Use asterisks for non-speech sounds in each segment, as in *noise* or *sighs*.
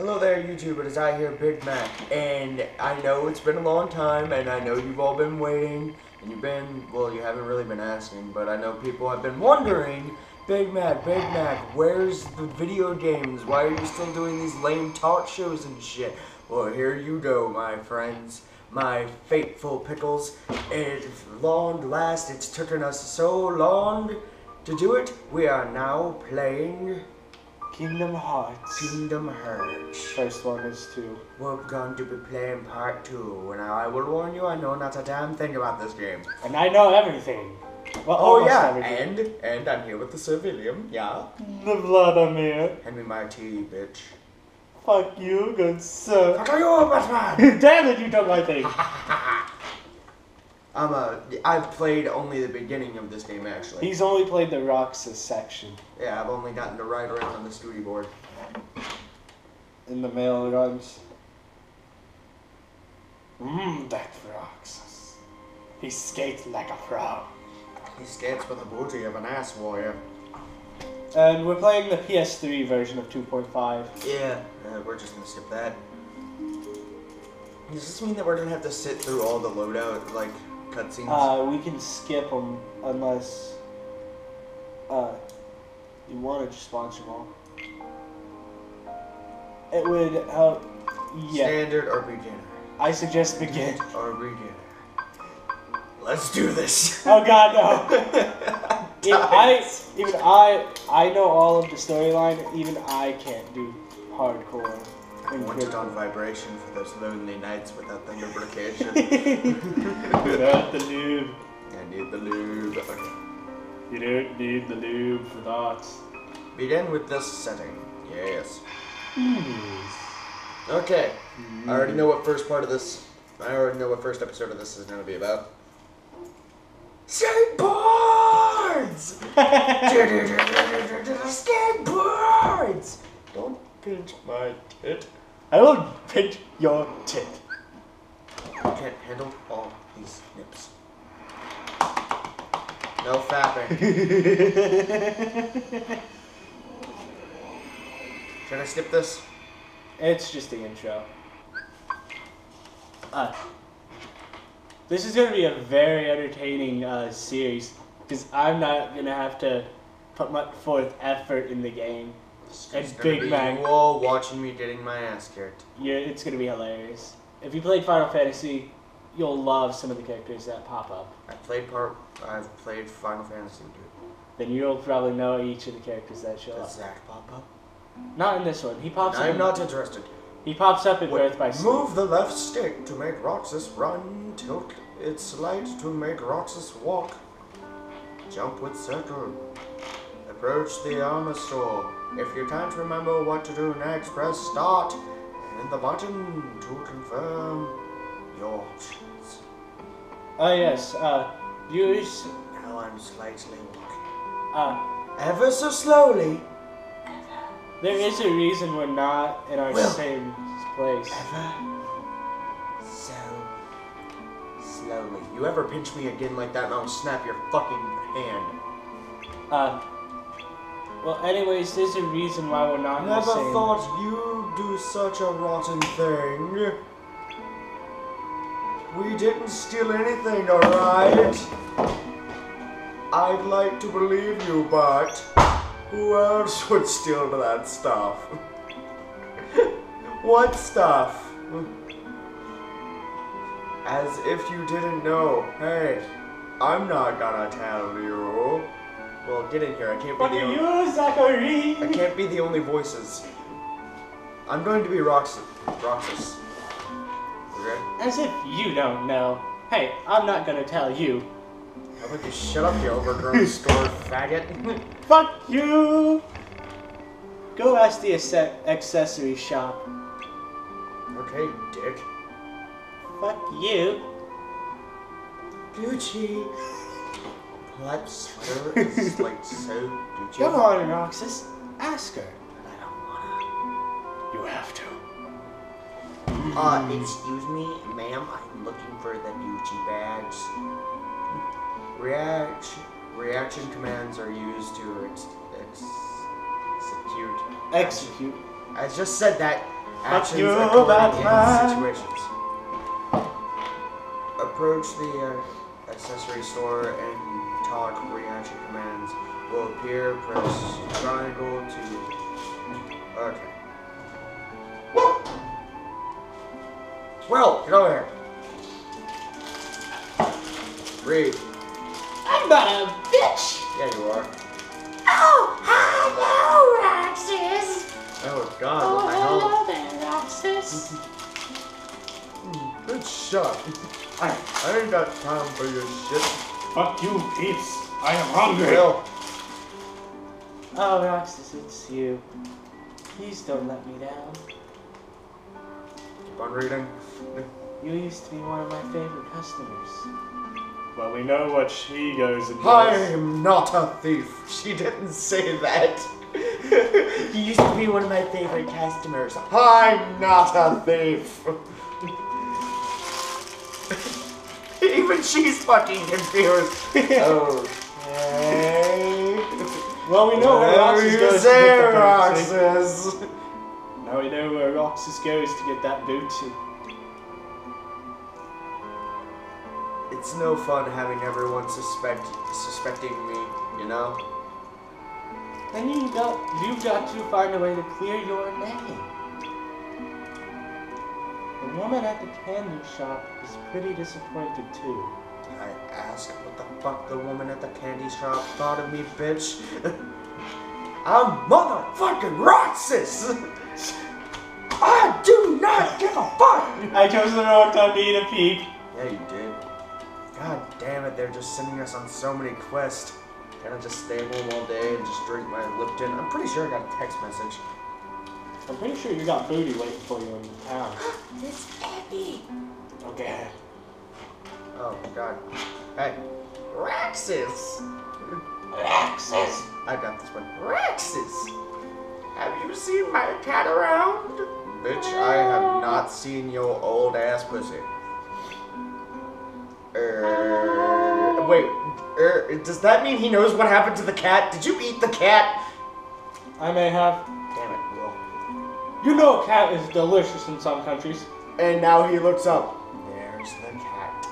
Hello there, YouTube. It is I here, Big Mac, and I know it's been a long time, and I know you've all been waiting, and you've been, well, you haven't really been asking, but I know people have been wondering, Big Mac, Big Mac, where's the video games? Why are you still doing these lame talk shows and shit? Well, here you go, my friends, my faithful pickles. At long last, it's taken us so long to do it. We are now playing Kingdom Hearts. Kingdom Hearts. First one is two. We're going to be playing part two, and I will warn you, I know not a damn thing about this game. And I know everything. Well, Oh yeah, everything. and and I'm here with the civilian, yeah. The Vladimir. Hand me my tea, bitch. Fuck you, good sir. Fuck are you, Batman? *laughs* Damn it, you took my thing. *laughs* I'm a. I've played only the beginning of this game actually. He's only played the Roxas section. Yeah, I've only gotten to ride around on the Scooty board. In the mail runs. Mmm, that Roxas. He skates like a frog. He skates with the booty of an ass warrior. And we're playing the PS3 version of 2.5. Yeah, uh, we're just gonna skip that. Does this mean that we're gonna have to sit through all the loadout like cutscenes? Uh, we can skip them unless uh, you want to just sponsor them all. It would help. Yeah, Standard or beginner? I suggest begin. *laughs* Or beginner. Let's do this. Oh God, no! *laughs* Even I, even I, I know all of the storyline. Even I can't do hardcore. It on vibration for those lonely nights without the lubrication. *laughs* Without the lube, I need the lube. You don't need the lube for that. Begin with this setting. Yes. Okay. I already know mm. what first part of this. I already know what first episode of this is going to be about. Skateboards! Skateboards! Don't pinch my tit. I will pinch your tit. You can't handle all these nips. No fapping. *laughs* Should I skip this? It's just the intro. Uh, this is going to be a very entertaining uh, series because I'm not going to have to put much forth effort in the game. And It's gonna Big Mac. You all watching me getting my ass kicked. You're, it's going to be hilarious. If you played Final Fantasy, you'll love some of the characters that pop up. I played part. I've played Final Fantasy. Dude. Then you'll probably know each of the characters that show up. Does Zack pop up? Not in this one. He pops up. I'm in- not interested. He pops up in Birth by Sleep. Move the left stick to make Roxas run. Tilt its light to make Roxas walk. Jump with circle. Approach the armor store. If you can't remember what to do next, press start and the button to confirm your options. Oh yes. Uh, use. Now I'm slightly walking. Uh, Ever so slowly. There is a reason we're not in our Will. same place. Ever so slowly. You ever pinch me again like that and I'll snap your fucking hand. Uh, well, anyways, there's a reason why we're not in the Never same. thought you'd do such a rotten thing. We didn't steal anything, alright? I'd like to believe you, but who else *laughs* would steal that stuff? *laughs* what stuff? As if you didn't know. Hey, I'm not gonna tell you. Well, get in here. I can't be What the only. you, Zachary? I can't be the only voices. I'm going to be Roxas. Roxas. Okay? As if you don't know. Hey, I'm not gonna tell you. How about you shut up, you overgrown *laughs* store faggot? *laughs* Fuck you! Go ask the acce- accessory shop. okay, dick. Fuck you. Gucci. Sweater *laughs* is like so Gucci. Come on, Roxas. Ask her. I don't wanna. You have to. Uh, excuse me, ma'am. I'm looking for the Gucci bags. Reaction reaction commands are used to ex- ex- execute. Execute. I just said that. Actions occurring in situations. Approach the uh, accessory store and talk reaction commands will appear. Press triangle to. Okay. Well, get over here. Read. I'm not a bitch. Yeah, you are. Oh, hello, Roxas. Oh God, Oh, what hello there, Roxas. Hmm, good shot. I, I ain't got time for your shit. Fuck you, peeps. I am hungry. Well, Oh, Roxas, it's you. Please don't let me down. keep on reading. You used to be one of my favorite customers. Well, we know what she goes and I does. am not a thief. She didn't say that. *laughs* You used to be one of my favorite customers. I'm not a thief. Even she's fucking confused. okay. Well, we know where Roxas you goes to get. Roxas. Now we know where Roxas goes to get that booty. It's no fun having everyone suspect suspecting me, you know? Then you got you've got to find a way to clear your name. The woman at the candy shop is pretty disappointed too. I asked what the fuck the woman at the candy shop thought of me, bitch. *laughs* I'm motherfucking Roxas! *laughs* I do not give a fuck! I chose the wrong time to eat a peek. Yeah, you did. God damn it, they're just sending us on so many quests. Can I just stay home all day and just drink my Lipton? I'm pretty sure I got a text message. I'm pretty sure you got booty waiting for you in town. *gasps* It's Abby. Okay. Oh, God. Hey, Roxas! Roxas. I got this one. Roxas! Have you seen my cat around? Bitch, I have not seen your old ass pussy. Er, wait, er, does that mean he knows what happened to the cat? Did you eat the cat? I may have. Damn it, Will. You know, a cat is delicious in some countries. And now he looks up. There's the cat.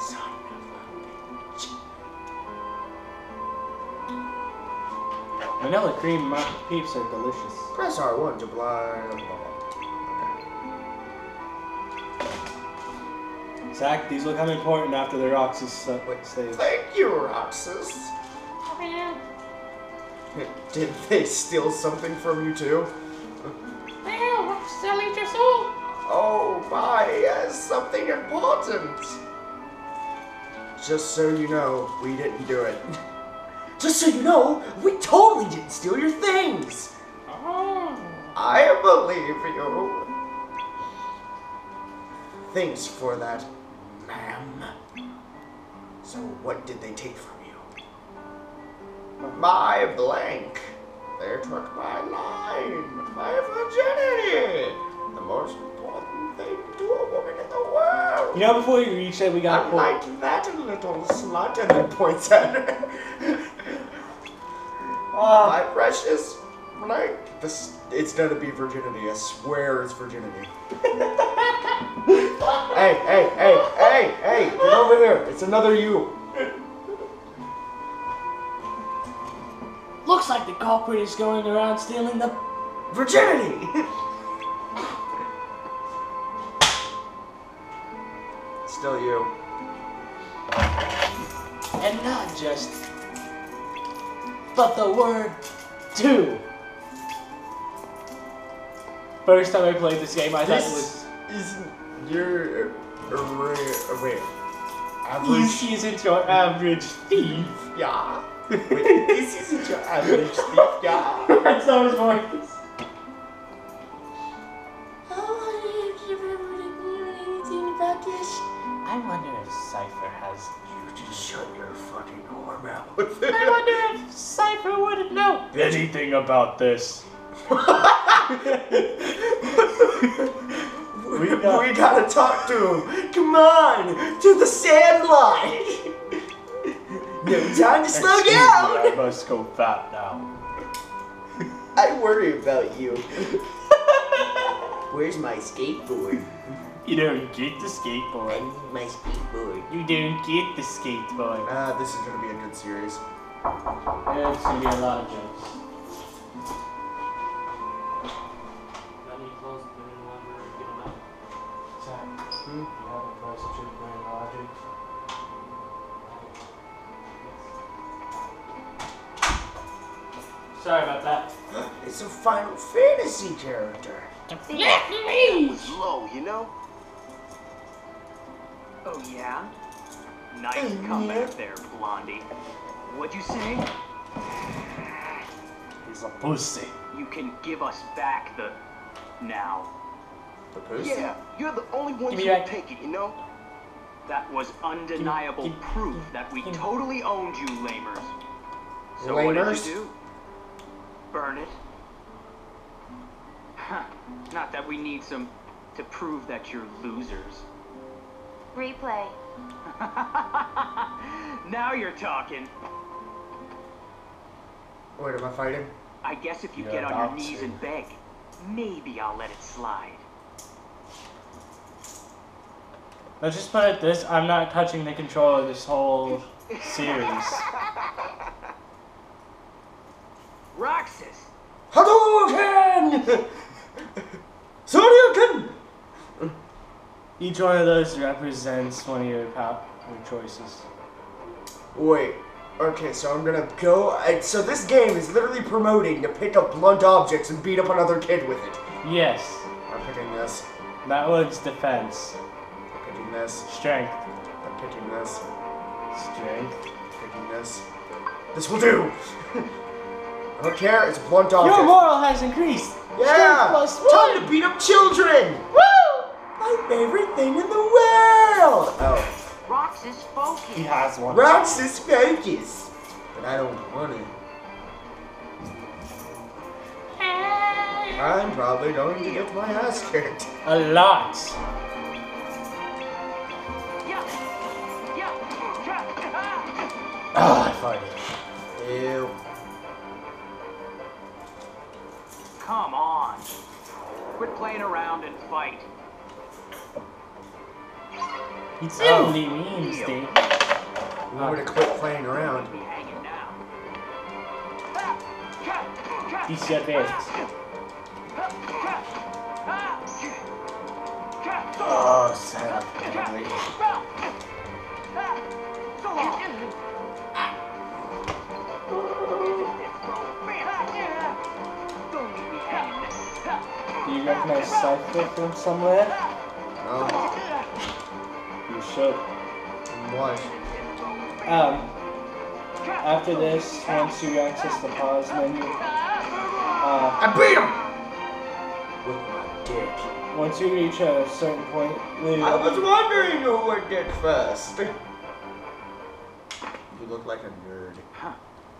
Son of a bitch. Vanilla cream peeps are delicious. Press R1 to blind. Blah, blah. Zach, these will come important after the Roxas uh, Wait, stage. Thank you, Roxas. Well, Did they steal something from you too? Oh, my, yes, something important. Just so you know, we didn't do it. *laughs* Just so you know, we totally didn't steal your things. Oh. I believe you. Thanks for that, ma'am. So, what did they take from you? My blank. They took my line, my virginity. The most You know, before you reach it, we got to pull. Unlike that little slut, and then points at her. Ah, *laughs* My precious blank. This, it's gonna be virginity. I swear it's virginity. *laughs* hey, hey, hey, hey, hey! Get over here. It's another you. looks like the culprit is going around stealing the. Virginity. *laughs* Still you. And not just. But the word two. First time I played this game, I thought it was. This isn't your uh, uh, Average. see, isn't your average thief. Yeah. Wait, this isn't your average thief, yeah. *laughs* That's not his voice. Anything about this? *laughs* we, got- we gotta talk to him. Come on, to the sand line. no time to slow Excuse me, down. I must go fat now. *laughs* I worry about you. *laughs* Where's my skateboard? You don't get the skateboard. I need my skateboard. You don't get the skateboard. Ah, this is gonna be a good series. Yeah, it's gonna be a lot of jokes. Any close to anyone we're giving up? Zach, Hmm? you have a question for logic? Sorry about that. It's a Final Fantasy character. Let was low, you know? Oh yeah? Nice Oh, comeback there, Blondie. What'd you say? He's a pussy. You can give us back the now. The pussy? Yeah, you're the only one who can take it, you know? That was undeniable Give- give- proof give- that we totally owned you, lamers. So what Lamers? did you do? Burn it? Huh. Not that we need some to prove that you're losers. Replay. *laughs* now you're talking. Wait, am I fighting? I guess if you You're get on your knees to. and beg, maybe I'll let it slide. Let's just put it this: I'm not touching the controller of this whole series. *laughs* Roxas! Hadouken! *laughs* Shoryuken! Each one of those represents one of your pow- your choices. Wait. Okay, so I'm gonna go. I, so this game is literally promoting to pick up blunt objects and beat up another kid with it. Yes, I'm picking this. that one's defense. I'm picking this. Strength. I'm picking this. Strength. I'm picking this. This will do! *laughs* I don't care, it's a blunt object. Your moral has increased. yeah! Plus Time one. to beat up children! Woo! My favorite thing in the world! Oh. Roxas, focus! He has one. Roxas Focus! But I don't want it. I'm probably going to get my ass kicked. A lot. Yeah! Yeah! Ah, I find it. Ew. Come on! Quit playing around and fight. It's Oh. only Wednesday. You want me to quit playing around? Be hanging now. He's your best. Oh, sad. Family. So. Don't leave me hanging. Do you recognize Seifer from somewhere? Oh, You should. what? Um, after this, once you access the pause menu, uh, I beat him! With my dick. once you reach a certain point, Lou, I was wondering who would get first. You look like a nerd.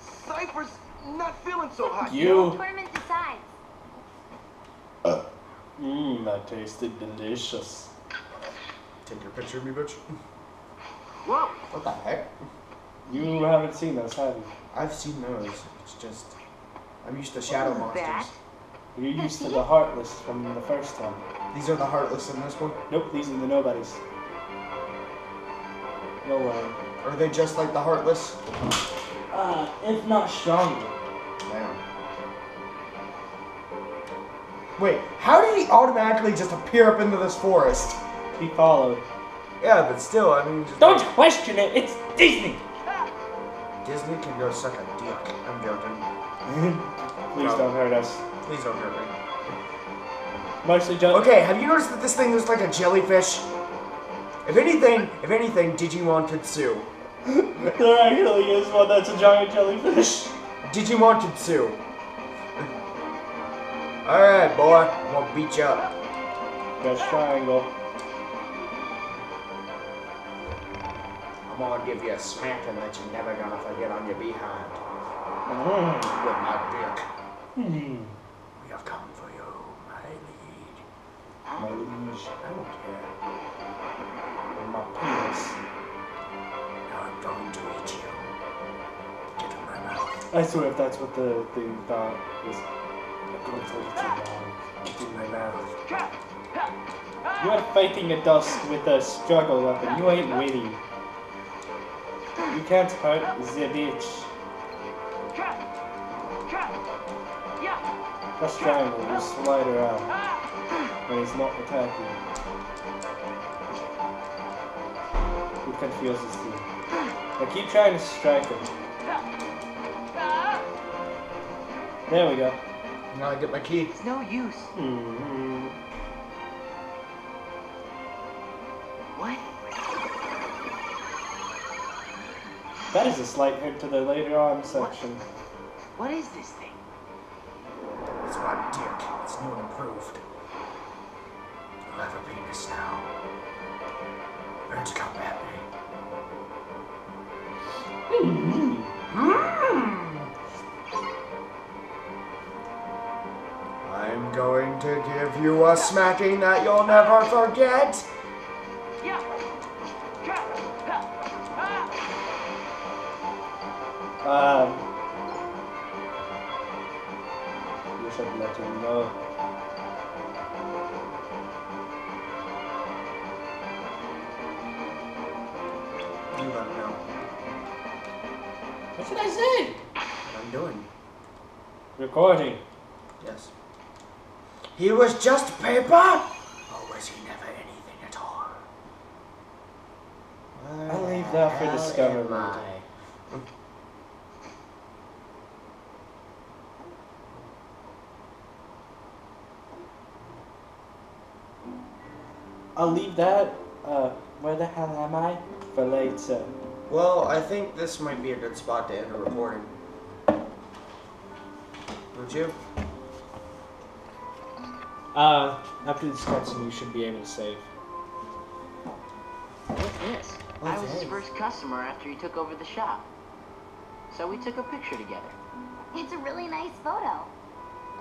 Seifer's not feeling so hot. you. Tournament decides. Mmm, that tasted delicious. Take your picture of me, bitch. Whoa, What the heck? You haven't seen those, have you? I've seen those. It's just. I'm used to shadow monsters. You're used to the Heartless from the first one. These are the heartless in this one. Nope, these are the nobodies. No way. Are they just like the heartless? Uh, if not stronger. Damn. Wait, how did he automatically just appear up into this forest? He followed. Yeah, but still, I mean, just Don't question it, it's Disney! Disney can go suck a dick. I'm joking. Please don't hurt us. Please don't hurt me. Mostly just. Okay, have you noticed that this thing looks like a jellyfish? If anything, if anything, Digimon could sue. *laughs* There actually is one that's a giant jellyfish. Digimon could sue. Alright, boy. I'm gonna beat you up. That's triangle. I'm gonna give you a smacking that you're never gonna forget on your behind. Mm. With my dick. Hmm. We have come for you, my lead. My liege. I don't care. My penis. Now I'm going to eat you. Get in my mouth. I swear if that's what the thing thought was. I'm going to eat you. Get in my mouth. You are fighting a dust with a struggle weapon. You ain't winning. You can't hurt the bitch. Just triangle, you slide around when he's not attacking. You confuse this team. But keep trying to strike him. There we go. Now I get my key. It's no use. Hmm. That is a slight hint to the later on section. What is this thing? It's my dick. It's new and improved. You'll have a penis now. Learn to come at eh? me. Mm-hmm. I'm going to give you a smacking that you'll never forget. Um. Wish I'd let him know. You let me know What should I say? what I'm doing. Recording. Yes. He was just paper? Or was he never anything at all? I'll leave that for discovery. am I? I'll leave that. Uh, where the hell am I? For later. Well, I think this might be a good spot to end the recording. Don't you? Uh, after this cutscene, you should be able to save. What's this? I was his this? first customer after he took over the shop. So we took a picture together. It's a really nice photo.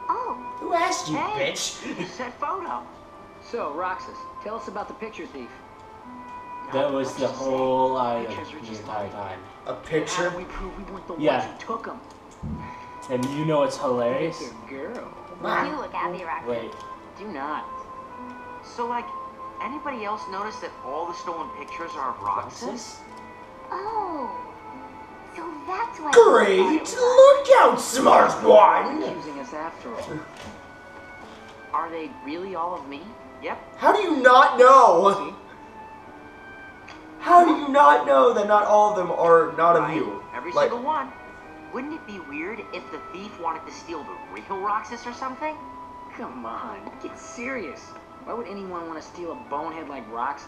Oh, Who asked you, Hey. bitch? He said photo. So, Roxas, tell us about the picture thief. That was the whole idea the entire like- time. A picture? do we prove we weren't the Yeah. ones who took them? And you know what's hilarious? Good girl. you look happy, Rocket. Wait. Do not. So, like, anybody else notice that all the stolen pictures are of Roxas? Oh, so that's why. Great! Look out, smart one! Accusing us after all. Are they really all of me? Yep. How do you not know? How do you not know that not all of them are not of you? Every Like, single one. Wouldn't it be weird if the thief wanted to steal the real Roxas or something? Come on, get serious. Why would anyone want to steal a bonehead like Roxas?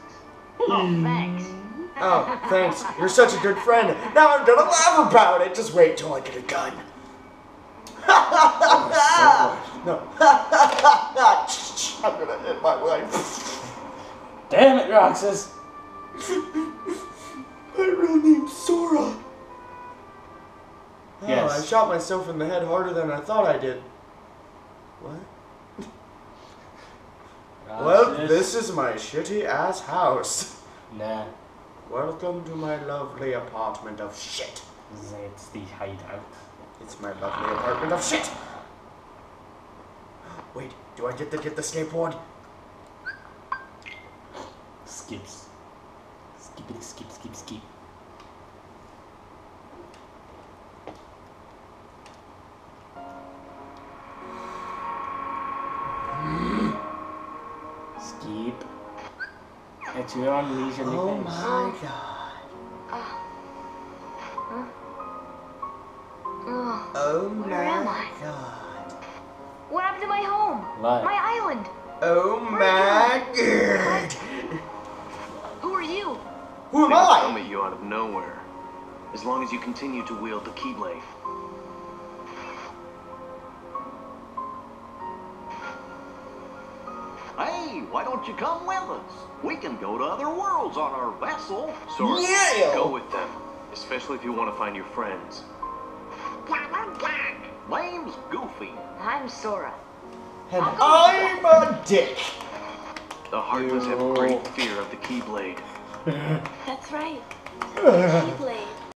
Oh, thanks. Mm-hmm. oh, thanks. You're such a good friend. Now I'm gonna laugh about it. Just wait till I get a gun. *laughs* Oh, no. *laughs* I'm gonna end my life. Damn it, Roxas! *laughs* My real name's Sora. Oh, Yes. I shot myself in the head harder than I thought I did. What? Well, this is my shitty ass house. Nah, Welcome to my lovely apartment of shit. that's the hideout. It's my lovely apartment of shit. Wait, do I get to get the skateboard? Skips. Skippity skip, skip, skip. Skip. At your own leisurely Oh pace. my god. Ah. Oh Where home? What? My island. Oh my god. Who are you? Who am Things I? come at you out of nowhere. As long as you continue to wield the Keyblade. Hey, why don't you come with us? We can go to other worlds on our vessel. Sora, Yeah. go with them. Especially if you want to find your friends. Name's Goofy. I'm Sora. And I'm a dick. The Heartless have great fear of the Keyblade. *laughs* That's right. The *sighs* Keyblade.